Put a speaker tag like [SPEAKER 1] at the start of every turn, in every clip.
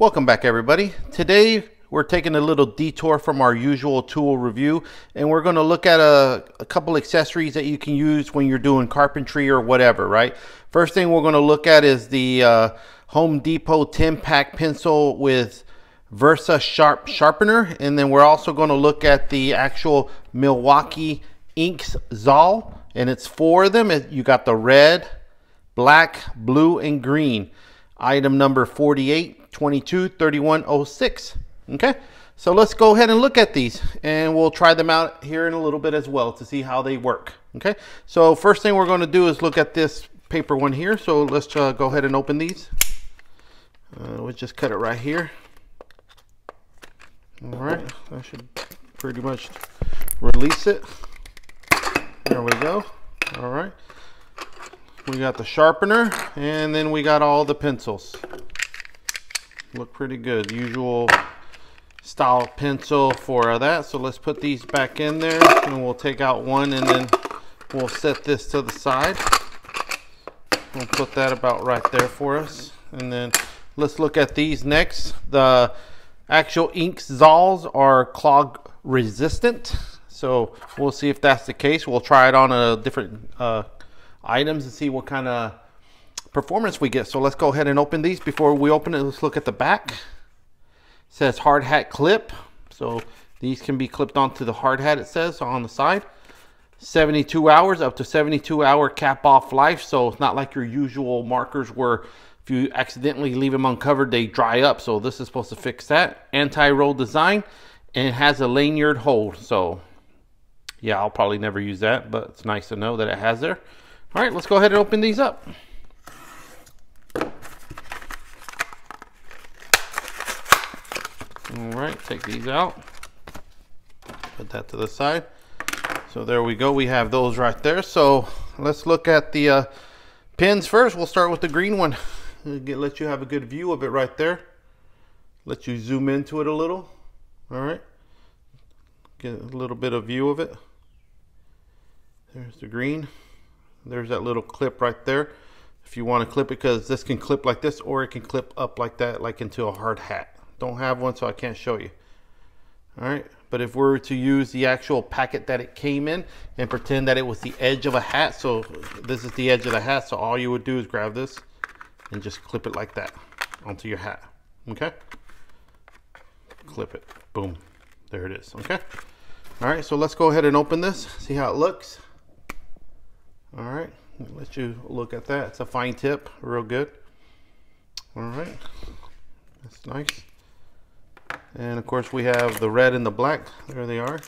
[SPEAKER 1] Welcome back everybody. Today we're taking a little detour from our usual tool review and we're going to look at a, a, couple accessories that you can use when you're doing carpentry or whatever, right? First thing we're going to look at is the uh, Home Depot 10 pack pencil with VersaSharp Sharpener and then we're also going to look at the actual Milwaukee Inks Zoll and it's four of them. You got the red, black, blue, and green. Item number 48 22 3106. Okay, so let's go ahead and look at these and we'll try them out here in a little bit as well to see how they work. Okay, so first thing we're going to do is look at this paper one here. So let's uh, go ahead and open these. Uh, we'll just cut it right here. All right, I should pretty much release it. There we go. All right. We got the sharpener and then we got all the pencils look pretty good. Usual style pencil for that. So let's put these back in there and we'll take out one and then we'll set this to the side. We'll put that about right there for us. And then let's look at these next. The actual Inkzalls are clog resistant. So we'll see if that's the case. We'll try it on a different uh, items and see what kind of performance we get. So let's go ahead and open these. Before we open it, let's look at the back. It says hard hat clip. So these can be clipped onto the hard hat, it says on the side. 72 hours, up to 72 hour cap off life. So it's not like your usual markers where if you accidentally leave them uncovered, they dry up. So this is supposed to fix that. Anti-roll design and it has a lanyard hold. So yeah, I'll probably never use that, but it's nice to know that it has there. All right, let's go ahead and open these up. All right, take these out. Put that to the side. So there we go. We have those right there. So let's look at the uh, pins first. We'll start with the green one. Get, let you have a good view of it right there. Let you zoom into it a little. All right. Get a little bit of view of it. There's the green. There's that little clip right there. If you want to clip it, because this can clip like this or it can clip up like that, like into a hard hat. Don't have one, so I can't show you. All right, but if we were to use the actual packet that it came in and pretend that it was the edge of a hat, so this is the edge of the hat, so all you would do is grab this and just clip it like that onto your hat, okay? Clip it, boom, there it is, okay? All right, so let's go ahead and open this, see how it looks. All right, let you look at that. It's a fine tip, real good. All right, that's nice. And of course we have the red and the black. There they are.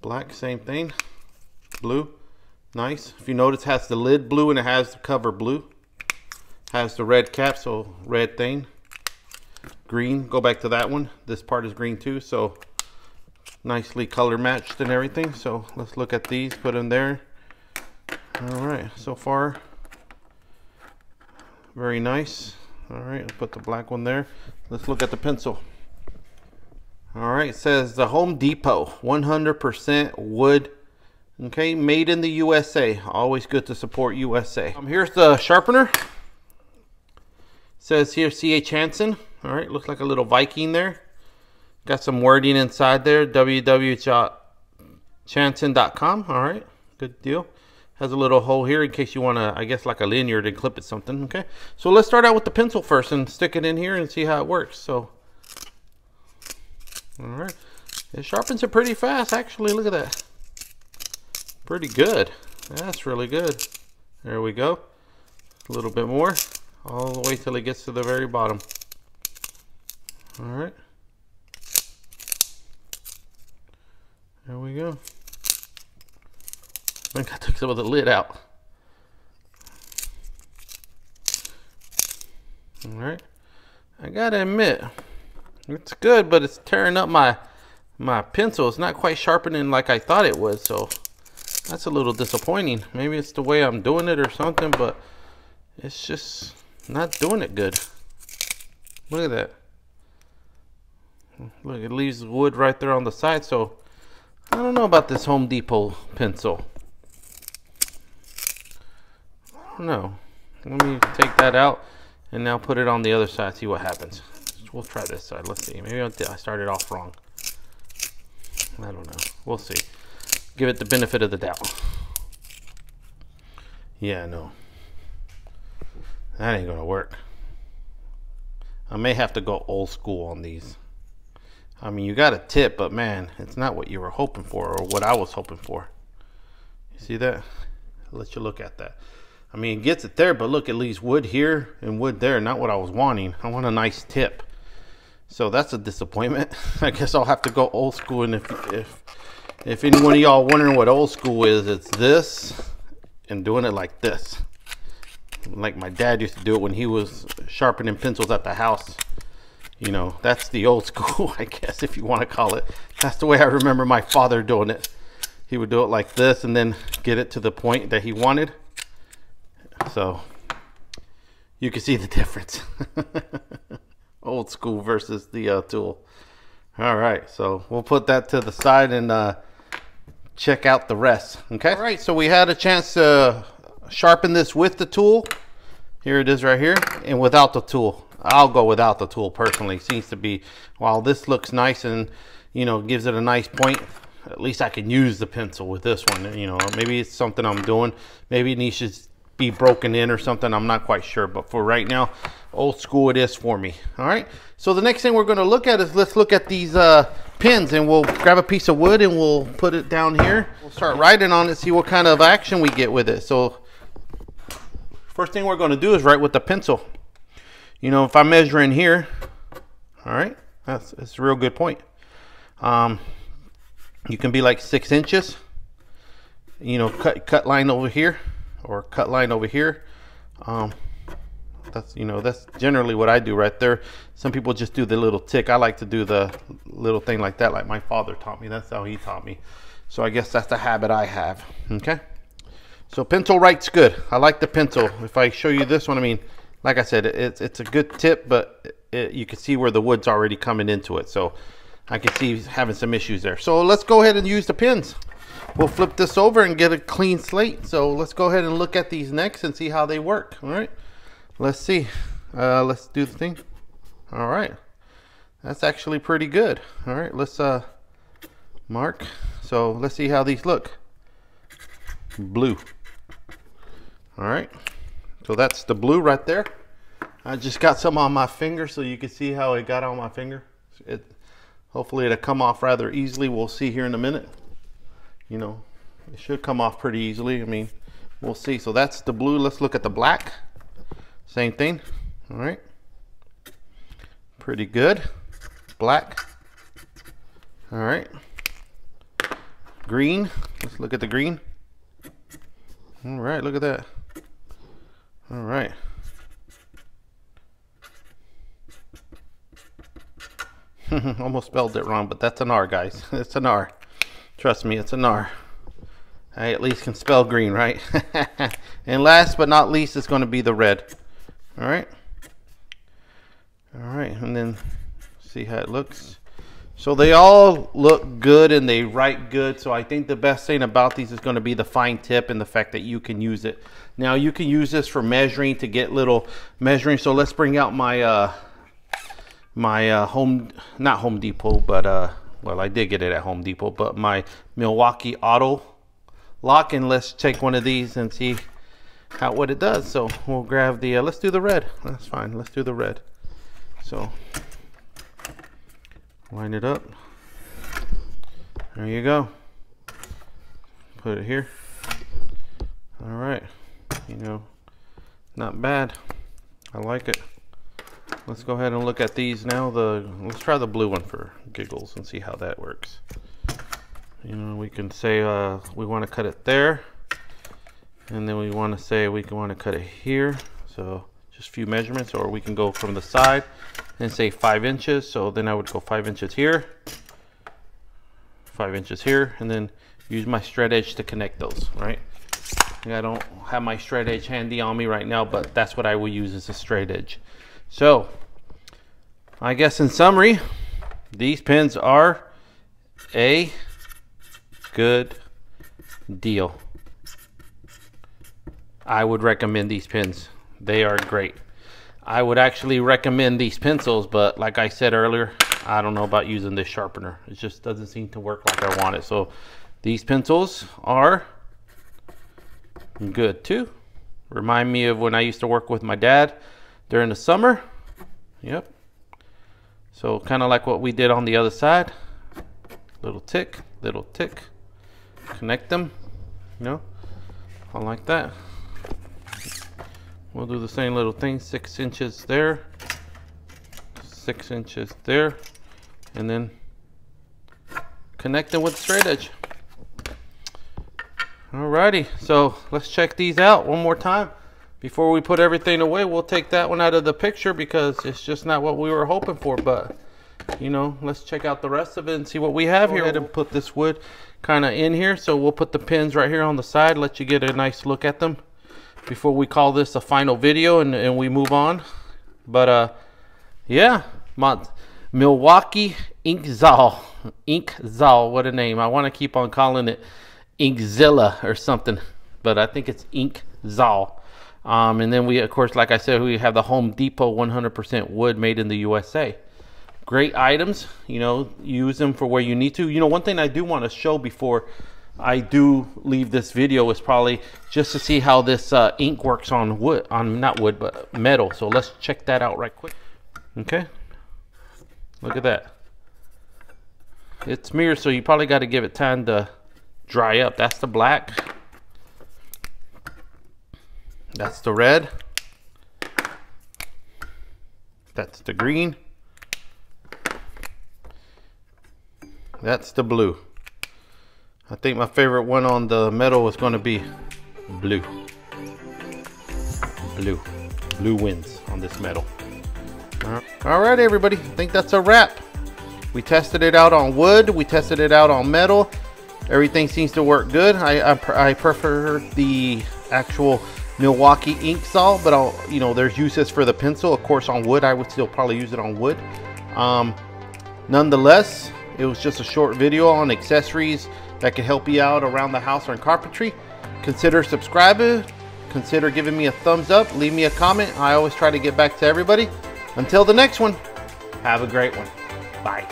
[SPEAKER 1] Black, same thing. Blue, nice. If you notice, has the lid blue and it has the cover blue. Has the red cap, so red thing. Green, go back to that one. This part is green too, so nicely color matched and everything. So let's look at these, put them there. All right, so far, very nice. All right, put the black one there. Let's look at the pencil. All right, says the Home Depot, 100% wood. Okay, made in the USA. Always good to support USA. Um, here's the sharpener. Says here C.H. Hanson. All right, looks like a little Viking there. Got some wording inside there, www.chhanson.com. All right, good deal. Has a little hole here in case you want to, I guess, like a lanyard and clip it something. Okay, so let's start out with the pencil first and stick it in here and see how it works. So all right. It sharpens it pretty fast, actually. Look at that. Pretty good. That's really good. There we go. A little bit more. All the way till it gets to the very bottom. All right. There we go. I think I took some of the lid out. All right. I gotta admit, it's good, but it's tearing up my my pencil. It's not quite sharpening like I thought it would, so that's a little disappointing. Maybe it's the way I'm doing it or something, but it's just not doing it good. Look at that. Look, it leaves wood right there on the side, so I don't know about this Home Depot pencil. I don't know. Let me take that out and now put it on the other side, see what happens. We'll try this side. Let's see. Maybe I started off wrong. I don't know. We'll see. Give it the benefit of the doubt. Yeah, no. That ain't gonna work. I may have to go old school on these. I mean, you got a tip, but man, it's not what you were hoping for or what I was hoping for. You see that? I'll let you look at that. I mean, it gets it there, but look, at least wood here and wood there. Not what I was wanting. I want a nice tip. So that's a disappointment. I guess I'll have to go old school. And if if if any one of y'all wondering what old school is, it's this and doing it like this. Like my dad used to do it when he was sharpening pencils at the house. You know, that's the old school, I guess, if you want to call it. That's the way I remember my father doing it. He would do it like this and then get it to the point that he wanted. So you can see the difference. Old school versus the uh, tool. All right, so we'll put that to the side and uh, check out the rest. Okay. All right, so we had a chance to sharpen this with the tool. Here it is right here, and without the tool. I'll go without the tool personally. Seems to be, while this looks nice and, you know, gives it a nice point, at least I can use the pencil with this one. You know, maybe it's something I'm doing. Maybe it needs be broken in or something. I'm not quite sure. But for right now, old school it is for me. All right. So the next thing we're going to look at is let's look at these uh, pins and we'll grab a piece of wood and we'll put it down here. We'll start writing on it, see what kind of action we get with it. So first thing we're going to do is write with the pencil. You know, if I measure in here, all right, that's, that's a real good point. Um, you can be like six inches, you know, cut, cut line over here or cut line over here. Um, that's you know that's generally what I do right there. Some people just do the little tick. I like to do the little thing like that, like my father taught me. That's how he taught me. So I guess that's the habit I have. Okay. So pencil writes good. I like the pencil. If I show you this one, I mean, like I said, it's it's a good tip, but it, you can see where the wood's already coming into it. So I can see having some issues there. So let's go ahead and use the pins we'll flip this over and get a clean slate. So let's go ahead and look at these next and see how they work. All right, let's see. Uh, let's do the thing. All right, that's actually pretty good. All right, let's uh, mark. So let's see how these look. Blue. All right, so that's the blue right there. I just got some on my finger so you can see how it got on my finger. It, hopefully it'll come off rather easily. We'll see here in a minute you know, it should come off pretty easily. I mean, we'll see. So that's the blue. Let's look at the black. Same thing. All right. Pretty good. Black. All right. Green. Let's look at the green. All right, look at that. All right. Almost spelled it wrong, but that's an R, guys. it's an R. Trust me, it's an I at least can spell green, right? and last but not least, it's going to be the red. All right. All right, and then see how it looks. So they all look good and they write good. So I think the best thing about these is going to be the fine tip and the fact that you can use it. Now you can use this for measuring to get little measuring. So let's bring out my uh, my uh, home, not Home Depot, but uh, well I did get it at Home Depot but my Milwaukee auto lock and let's take one of these and see how what it does. So we'll grab the uh, let's do the red. That's fine. Let's do the red. So line it up. There you go. Put it here. All right. You know not bad. I like it Let's go ahead and look at these now. The Let's try the blue one for giggles and see how that works. You know, we can say uh, we want to cut it there. And then we want to say we want to cut it here. So just a few measurements or we can go from the side and say five inches. So then I would go five inches here, five inches here, and then use my straight edge to connect those, right? I don't have my straight edge handy on me right now, but that's what I will use as a straight edge. So, I guess in summary, these pins are a good deal. I would recommend these pins. They are great. I would actually recommend these pencils, but like I said earlier, I don't know about using this sharpener. It just doesn't seem to work like I want it. So these pencils are good too. Remind me of when I used to work with my dad during the summer. Yep. So kind of like what we did on the other side. Little tick, little tick. Connect them, you know, all like that. We'll do the same little thing, six inches there, six inches there, and then connect them with straight edge. Alrighty, so let's check these out one more time. Before we put everything away, we'll take that one out of the picture because it's just not what we were hoping for, but you know, let's check out the rest of it and see what we have Go here. Ahead and put this wood kind of in here. So we'll put the pins right here on the side, let you get a nice look at them before we call this a final video and, and we move on. But uh, yeah, Milwaukee Inkzall. Inkzall, what a name. I want to keep on calling it Inkzilla or something, but I think it's Inkzall. Um, and then we, of course, like I said, we have the Home Depot 100% wood made in the USA. Great items, you know, use them for where you need to. You know, one thing I do want to show before I do leave this video is probably just to see how this uh, ink works on wood, on not wood, but metal. So let's check that out right quick. Okay, look at that. It's mirror, so you probably got to give it time to dry up. That's the black. That's the red. That's the green. That's the blue. I think my favorite one on the metal is going to be blue. Blue. Blue wins on this metal. All right, everybody. I think that's a wrap. We tested it out on wood. We tested it out on metal. Everything seems to work good. I, I, I prefer the actual Milwaukee Inkzall, but I'll, you know, there's uses for the pencil. Of course, on wood, I would still probably use it on wood. Um, nonetheless, it was just a short video on accessories that could help you out around the house or in carpentry. Consider subscribing. Consider giving me a thumbs up. Leave me a comment. I always try to get back to everybody. Until the next one, have a great one. Bye.